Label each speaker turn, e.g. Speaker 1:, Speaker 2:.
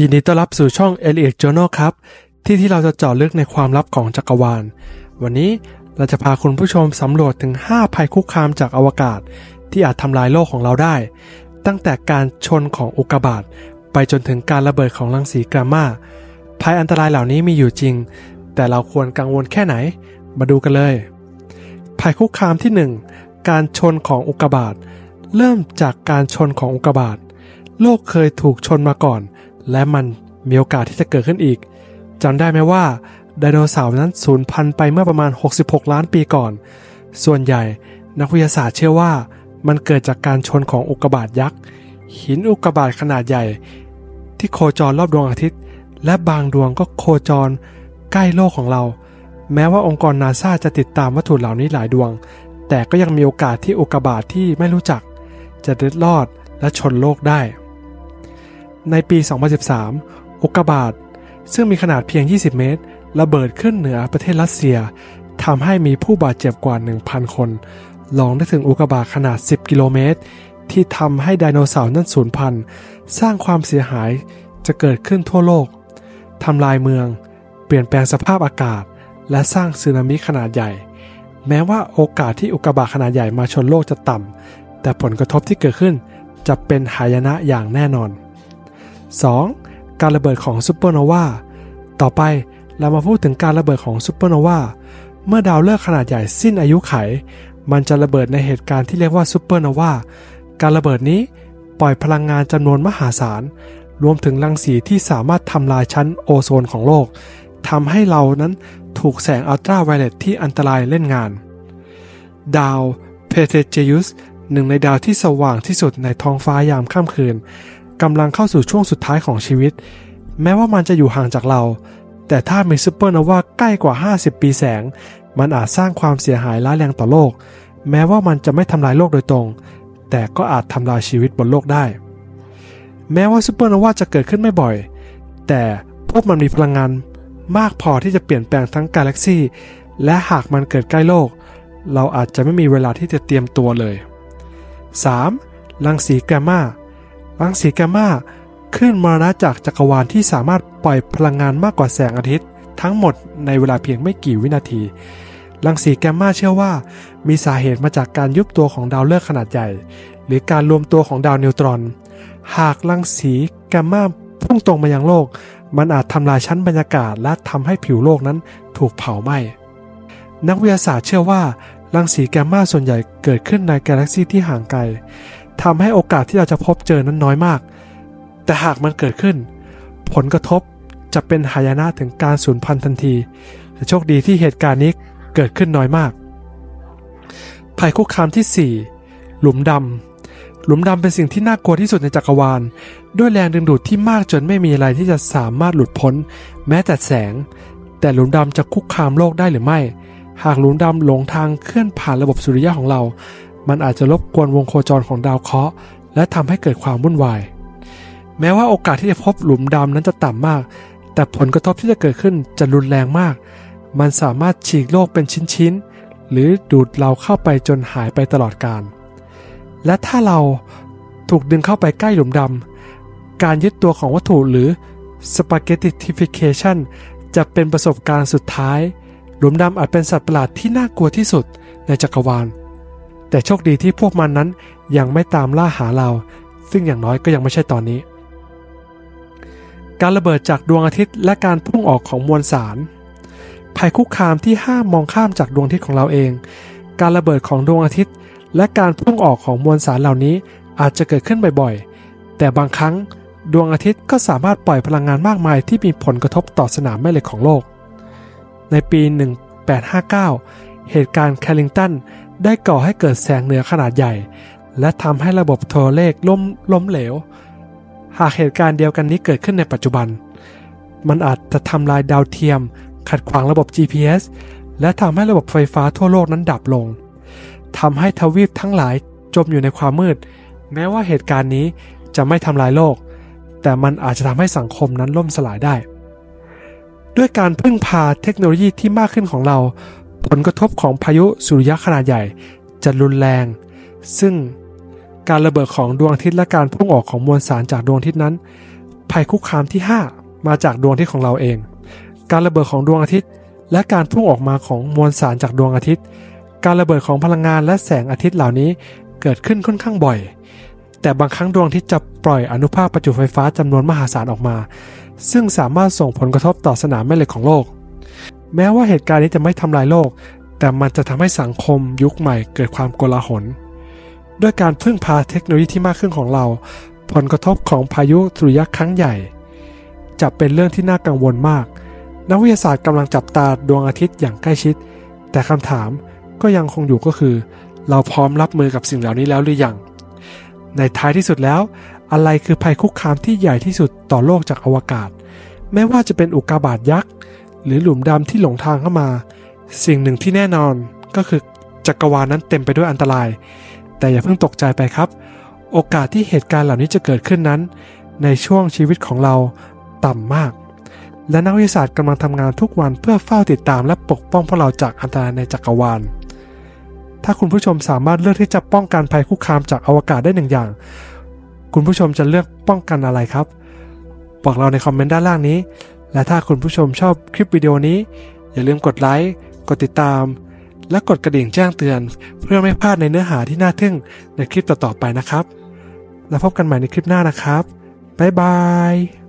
Speaker 1: ยินดีต้อนรับสู่ช่อง e l i o t Journal ครับ ที่ที่เราจะเจาะลึกในความลับของจักรวาล วันนี้เราจะพาคุณผู้ชมสำรวจถึง 5 ภัยคุกคามจากอวกาศ ที่อาจทำลายโลกของเราได้ ตั้งแต่การชนของอุกกาบาตไปจนถึงการระเบิดของรังสีกามาภัยอันตรายเหล่านี้มีอยู่จริง แต่เราควรกังวลแค่ไหน มาดูกันเลย ภัยคุกคามที่ 1 การชนของอุกกาบาตเริ่มจากการชนของอุกกาบาตโลกเคยถูกชนมาก่อน และมันมีโอกาสที่จะเกิดขึ้นอีกจำได้ไหมว่าไดโนเสาร์นั้นสูญพันธุ์ไปเมื่อประมาณ 66 ล้านปีก่อน ส่วนใหญ่นักวิทยาศาสตร์เชื่อว่ามันเกิดจากการชนของอุกกาบาตยักษ์ หินอุกกาบาตขนาดใหญ่ ที่โคจรรอบดวงอาทิตย์ และบางดวงก็โคจร ใกล้โลกของเรา แม้ว่าองค์กรนาซาจะติดตามวัตถุเหล่านี้หลายดวง แต่ก็ยังมีโอกาสที่อุกกาบาตที่ไม่รู้จัก จะเด็ดรอดและชนโลกได้ ในปี 2013 อุกกาบาตซึ่งมีขนาดเพียง 20 เมตร ระเบิดขึ้นเหนือประเทศรัสเซียทำให้มีผู้บาดเจ็บกว่า 1,000 คนลองได้ถึงอุกกาบาตขนาด 10 กิโลเมตร ที่ทำให้ไดโนเสาร์นั้นสูญพันธุ์ สร้างความเสียหายจะเกิดขึ้นทั่วโลกทำลายเมือง เปลี่ยนแปลงสภาพอากาศ และสร้างสึนามิขนาดใหญ่ แม้ว่าโอกาสที่อุกกาบาตขนาดใหญ่มาชนโลกจะต่ำแต่ผลกระทบที่เกิดขึ้นจะเป็นหายนะอย่างแน่นอน 2. การระเบิดของซูเปอร์โนวา ต่อไปเรามาพูดถึงการระเบิดของซูเปอร์โนวา เมื่อดาวฤกษ์ขนาดใหญ่สิ้นอายุไข มันจะระเบิดในเหตุการณ์ที่เรียกว่าซูเปอร์โนวา การระเบิดนี้ปล่อยพลังงานจำนวนมหาศาล รวมถึงรังสีที่สามารถทำลายชั้นโอโซนของโลก ทำให้เรานั้นถูกแสงอัลตราไวโอเลตที่อันตรายเล่นงาน ดาวบีเทลจุสหนึ่งในดาวที่สว่างที่สุดในท้องฟ้ายามค่ำคืน กำลังเข้าสู่ช่วงสุดท้ายของชีวิต แม้ว่ามันจะอยู่ห่างจากเรา แต่ถ้ามีซูเปอร์โนวาใกล้กว่า 50 ปีแสง มันอาจสร้างความเสียหายร้ายแรงต่อโลก แม้ว่ามันจะไม่ทำลายโลกโดยตรง แต่ก็อาจทำลายชีวิตบนโลกได้ แม้ว่าซูเปอร์โนวาจะเกิดขึ้นไม่บ่อย แต่พวกมันมีพลังงานมากพอที่จะเปลี่ยนแปลงทั้งกาแล็กซีและหากมันเกิดใกล้โลก เราอาจจะไม่มีเวลาที่จะเตรียมตัวเลย 3. รังสีแกมมา รังสีแกมมาขึ้นมรณะจากจักรวาลที่สามารถปล่อยพลังงานมากกว่าแสงอาทิตย์ ทั้งหมดในเวลาเพียงไม่กี่วินาที รังสีแกมมาเชื่อว่า มีสาเหตุมาจากการยุบตัวของดาวฤกษ์ขนาดใหญ่ หรือการรวมตัวของดาวนิวตรอน หากรังสีแกมมาพุ่งตรงมายังโลก มันอาจทำลายชั้นบรรยากาศและทำให้ผิวโลกนั้นถูกเผาไหม้นักวิทยาศาสตร์เชื่อว่ารังสีแกมมาส่วนใหญ่เกิดขึ้นในกาแล็กซีที่ห่างไกล ทำให้โอกาสที่เราจะพบเจอนั้นน้อยมาก แต่หากมันเกิดขึ้น ผลกระทบจะเป็นหายนะถึงการสูญพันธุ์ทันที แต่โชคดีที่เหตุการณ์นี้เกิดขึ้นน้อยมาก ภัยคุกคามที่ 4 หลุมดำหลุมดำเป็นสิ่งที่น่ากลัวที่สุดในจักรวาล ด้วยแรงดึงดูดที่มากจนไม่มีอะไรที่จะสามารถหลุดพ้น แม้แต่แสง แต่หลุมดำจะคุกคามโลกได้หรือไม่ หากหลุมดำหลงทางเคลื่อนผ่านระบบสุริยะของเรา มันอาจจะรบกวนวงโคจรของดาวเคราะห์และทำให้เกิดความวุ่นวาย แม้ว่าโอกาสที่จะพบหลุมดำนั้นจะต่ำมาก แต่ผลกระทบที่จะเกิดขึ้นจะรุนแรงมาก มันสามารถฉีกโลกเป็นชิ้นๆ หรือดูดเราเข้าไปจนหายไปตลอดกาล และถ้าเราถูกดึงเข้าไปใกล้หลุมดำ การยึดตัวของวัตถุหรือ spaghettification จะเป็นประสบการณ์สุดท้าย หลุมดำอาจเป็นสัตว์ประหลาดที่น่ากลัวที่สุดในจักรวาล แต่โชคดีที่พวกมันนั้นยังไม่ตามล่าหาเรา ซึ่งอย่างน้อยก็ยังไม่ใช่ตอนนี้ การระเบิดจากดวงอาทิตย์และการพุ่งออกของมวลสาร ภัยคุกคามที่ห้ามมองข้ามจากดวงอาทิตย์ของเราเอง การระเบิดของดวงอาทิตย์ และการพุ่งออกของมวลสารเหล่านี้อาจจะเกิดขึ้นบ่อยๆ แต่บางครั้งดวงอาทิตย์ก็สามารถปล่อยพลังงานมากมายที่มีผลกระทบต่อสนามแม่เหล็กของโลก ในปี 1859 เหตุการณ์แคลิงตัน ได้ก่อให้เกิดแสงเหนือขนาดใหญ่ และทำให้ระบบโทรเลขล้มล้มเหลว หากเหตุการณ์เดียวกันนี้เกิดขึ้นในปัจจุบัน มันอาจจะทำลายดาวเทียม ขัดขวางระบบ GPS และทำให้ระบบไฟฟ้าทั่วโลกนั้นดับลงทำให้ทวีปทั้งหลายจมอยู่ในความมืด แม้ว่าเหตุการณ์นี้จะไม่ทำลายโลก แต่มันอาจจะทำให้สังคมนั้นล่มสลายได้ ด้วยการพึ่งพาเทคโนโลยีที่มากขึ้นของเรา ผลกระทบของพายุสุริยะขนาดใหญ่จะรุนแรง ซึ่งการระเบิดของดวงอาทิตย์และการพุ่งออกของมวลสารจากดวงอาทิตย์นั้น ภัยคุกคามที่ 5 มาจากดวงอาทิตย์ของเราเอง การระเบิดของดวงอาทิตย์ และการพุ่งออกมาของมวลสารจากดวงอาทิตย์ การระเบิดของพลังงานและแสงอาทิตย์เหล่านี้เกิดขึ้นค่อนข้างบ่อย แต่บางครั้งดวงอาทิตย์จะปล่อยอนุภาคประจุไฟฟ้าจำนวนมหาศาลออกมา ซึ่งสามารถส่งผลกระทบต่อสนามแม่เหล็กของโลก แม้ว่าเหตุการณ์นี้จะไม่ทำลายโลก แต่มันจะทำให้สังคมยุคใหม่เกิดความโกลาหล ด้วยการพึ่งพาเทคโนโลยีที่มากขึ้นของเรา ผลกระทบของพายุสุริยะครั้งใหญ่ จะเป็นเรื่องที่น่ากังวลมาก นักวิทยาศาสตร์กำลังจับตาดวงอาทิตย์อย่างใกล้ชิด แต่คำถามก็ยังคงอยู่ก็คือ เราพร้อมรับมือกับสิ่งเหล่านี้แล้วหรือยัง ในท้ายที่สุดแล้ว อะไรคือภัยคุกคามที่ใหญ่ที่สุดต่อโลกจากอวกาศไม่ว่าจะเป็นอุกกาบาตยักษ์ หรือหลุมดำที่หลงทางเข้ามา สิ่งหนึ่งที่แน่นอนก็คือจักรวาลนั้นเต็มไปด้วยอันตราย แต่อย่าเพิ่งตกใจไปครับ โอกาสที่เหตุการณ์เหล่านี้จะเกิดขึ้นนั้น ในช่วงชีวิตของเราต่ำมาก และนักวิทยาศาสตร์กำลังทำงานทุกวันเพื่อเฝ้าติดตามและปกป้องพวกเราจากอันตรายในจักรวาล ถ้าคุณผู้ชมสามารถเลือกที่จะป้องกันภัยคุกคามจากอวกาศได้หนึ่งอย่าง คุณผู้ชมจะเลือกป้องกันอะไรครับ บอกเราในคอมเมนต์ด้านล่างนี้ และถ้าคุณผู้ชมชอบคลิปวิดีโอนี้ อย่าลืมกดไลค์ กดติดตาม และกดกระดิ่งแจ้งเตือน เพื่อไม่พลาดในเนื้อหาที่น่าทึ่งในคลิปต่อๆไปนะครับ แล้วพบกันใหม่ในคลิปหน้านะครับ บ๊ายบาย